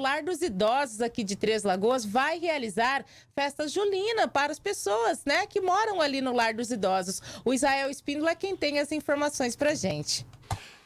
Lar dos Idosos aqui de Três Lagoas vai realizar festa julina para as pessoas, né, que moram ali no Lar dos Idosos. O Israel Espíndola é quem tem as informações pra gente.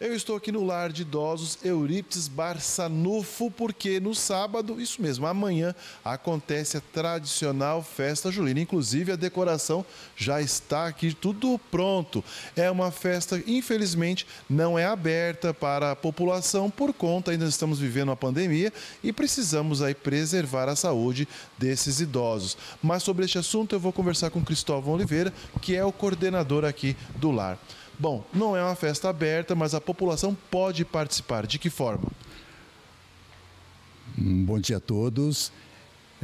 Eu estou aqui no lar de idosos Euríptes Barçanufo, porque no sábado, isso mesmo, amanhã, acontece a tradicional festa julina. Inclusive, a decoração já está aqui, tudo pronto. É uma festa, infelizmente, não é aberta para a população por conta, ainda estamos vivendo a pandemia e precisamos aí preservar a saúde desses idosos. Mas sobre este assunto eu vou conversar com Cristóvão Oliveira, que é o coordenador aqui do lar. Bom, não é uma festa aberta, mas a população pode participar. De que forma? Bom dia a todos.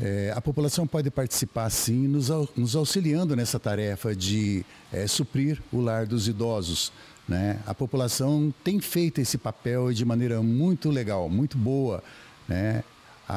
É, a população pode participar sim, nos, nos auxiliando nessa tarefa de é, suprir o lar dos idosos. Né? A população tem feito esse papel de maneira muito legal, muito boa. Né?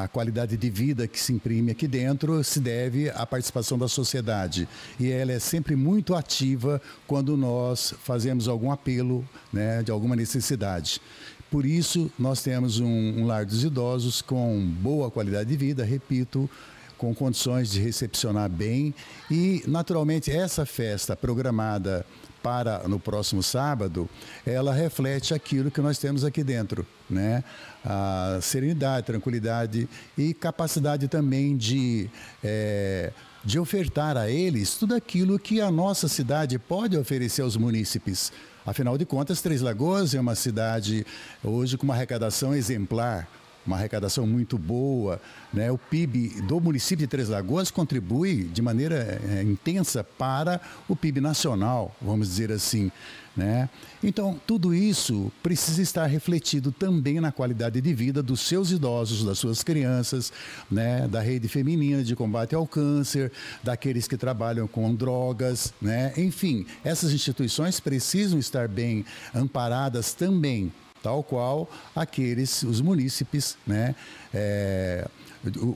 A qualidade de vida que se imprime aqui dentro se deve à participação da sociedade. E ela é sempre muito ativa quando nós fazemos algum apelo né, de alguma necessidade. Por isso, nós temos um, um lar dos idosos com boa qualidade de vida, repito, com condições de recepcionar bem e, naturalmente, essa festa programada para no próximo sábado, ela reflete aquilo que nós temos aqui dentro, né? A serenidade, tranquilidade e capacidade também de é, de ofertar a eles tudo aquilo que a nossa cidade pode oferecer aos munícipes. Afinal de contas, Três Lagoas é uma cidade hoje com uma arrecadação exemplar uma arrecadação muito boa. Né? O PIB do município de Três Lagoas contribui de maneira é, intensa para o PIB nacional, vamos dizer assim. Né? Então, tudo isso precisa estar refletido também na qualidade de vida dos seus idosos, das suas crianças, né? da rede feminina de combate ao câncer, daqueles que trabalham com drogas, né? enfim, essas instituições precisam estar bem amparadas também tal qual aqueles, os munícipes, né? É,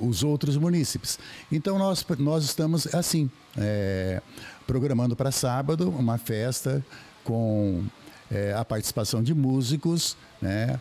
os outros munícipes. Então nós, nós estamos assim, é, programando para sábado uma festa com é, a participação de músicos, né?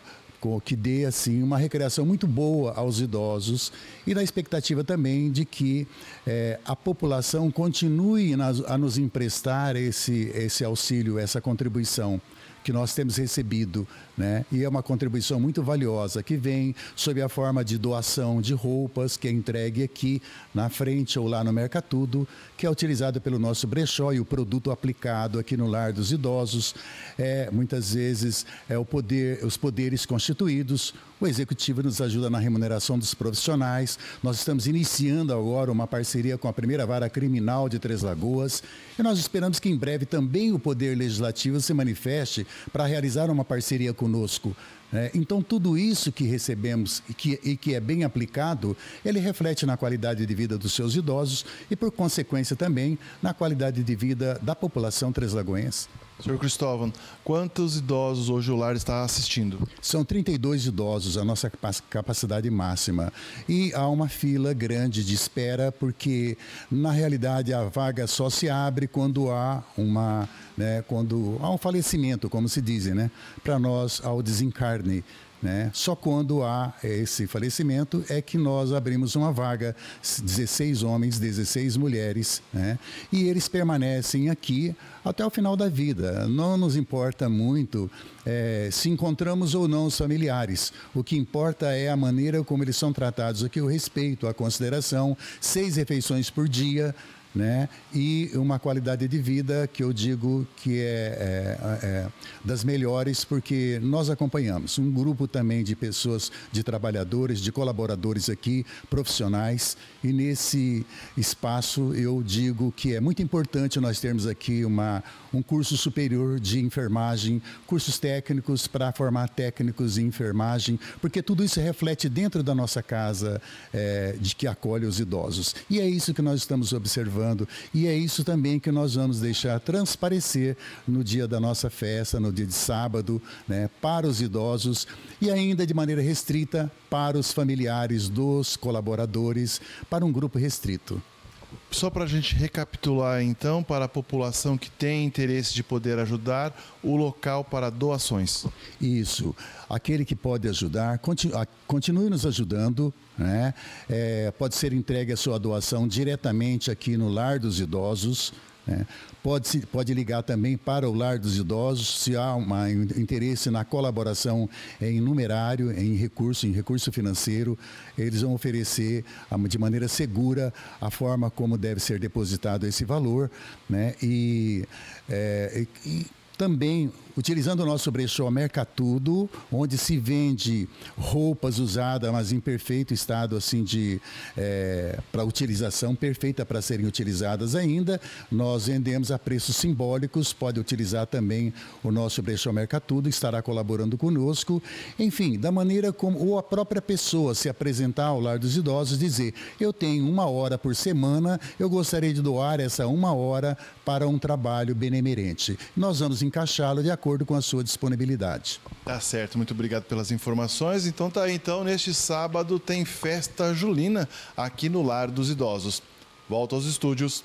que dê assim uma recreação muito boa aos idosos e na expectativa também de que é, a população continue a nos emprestar esse, esse auxílio, essa contribuição que nós temos recebido, né? E é uma contribuição muito valiosa que vem sob a forma de doação de roupas que é entregue aqui na frente ou lá no Mercatudo, que é utilizado pelo nosso brechó e o produto aplicado aqui no lar dos idosos é muitas vezes é o poder, os poderes constituídos. O executivo nos ajuda na remuneração dos profissionais. Nós estamos iniciando agora uma parceria com a primeira vara criminal de Três Lagoas e nós esperamos que em breve também o poder legislativo se manifeste para realizar uma parceria conosco. É, então, tudo isso que recebemos e que, e que é bem aplicado, ele reflete na qualidade de vida dos seus idosos e, por consequência, também na qualidade de vida da população treslagoense. Senhor Cristóvão, quantos idosos hoje o lar está assistindo? São 32 idosos, a nossa capacidade máxima. E há uma fila grande de espera, porque na realidade a vaga só se abre quando há uma, né, quando há um falecimento, como se diz, né? Para nós, ao desencarne. Né? Só quando há esse falecimento é que nós abrimos uma vaga, 16 homens, 16 mulheres, né? e eles permanecem aqui até o final da vida. Não nos importa muito é, se encontramos ou não os familiares. O que importa é a maneira como eles são tratados aqui, o respeito, a consideração, seis refeições por dia, né? e uma qualidade de vida que eu digo que é, é, é, das melhores, porque nós acompanhamos um grupo também de pessoas, de trabalhadores, de colaboradores aqui, profissionais, e nesse espaço eu digo que é muito importante nós termos aqui uma, um curso superior de enfermagem, cursos técnicos para formar técnicos em enfermagem, porque tudo isso reflete dentro da nossa casa é, de que acolhe os idosos. E é isso que nós estamos observando observando. E é isso também que nós vamos deixar transparecer no dia da nossa festa, no dia de sábado, né, para os idosos e ainda de maneira restrita para os familiares dos colaboradores, para um grupo restrito. Só para a gente recapitular, então, para a população que tem interesse de poder ajudar, o local para doações. Isso. Aquele que pode ajudar, continue nos ajudando. Né? É, pode ser entregue a sua doação diretamente aqui no Lar dos Idosos. Né? Pode, pode ligar também para o Lar dos Idosos, se há um interesse na colaboração em numerário, em recurso, em recurso financeiro, eles vão oferecer de maneira segura a forma como deve ser depositado esse valor. Né? E, é, e também utilizando o nosso brechó Mercatudo, onde se vende roupas usadas, mas em perfeito estado assim de é, para utilização, perfeita para serem utilizadas ainda. Nós vendemos a preços simbólicos, pode utilizar também o nosso brechó Mercatudo, estará colaborando conosco. Enfim, da maneira como ou a própria pessoa se apresentar ao lar dos idosos, dizer: eu tenho uma hora por semana, eu gostaria de doar essa uma hora para um trabalho benemerente. Nós vamos encaixá-lo de acordo com a sua disponibilidade. Tá certo, muito obrigado pelas informações. Então tá aí, então neste sábado tem festa julina aqui no Lar dos Idosos. Volto aos estúdios.